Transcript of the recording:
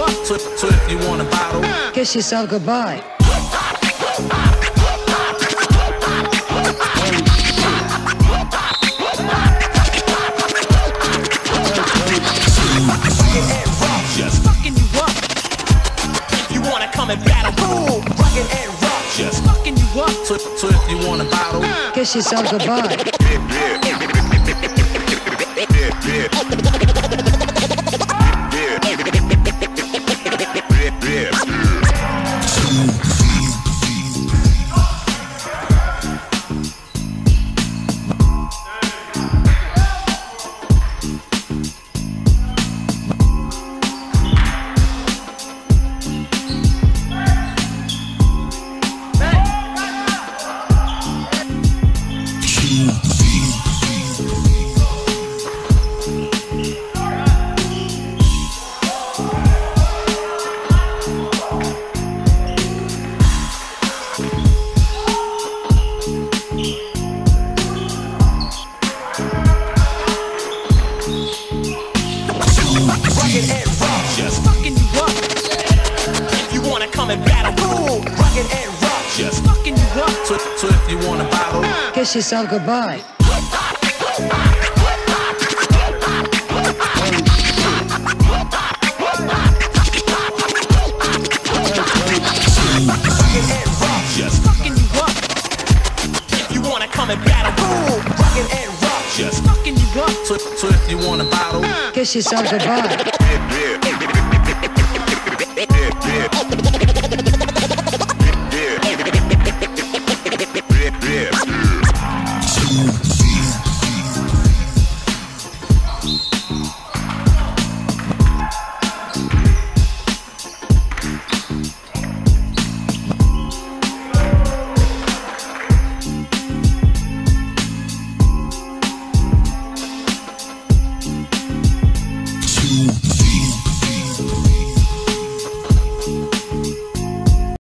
So, so if you want a bottle, Kiss yourself goodbye. just fucking you you wanna and battle, boom, rockin' and rock, just fucking you up. So, so if you want a bottle, Kiss yourself goodbye. Rockin' and rock, just fucking you up. If you wanna come and battle, boom, rockin' and rock, just fucking you up. So, so if you want a bottle, Kiss yourself goodbye. rockin' and rock, fucking you up. If you wanna come and battle, boom, rockin' and rock, just fucking you up. So, so if you want a bottle, Kiss yourself goodbye.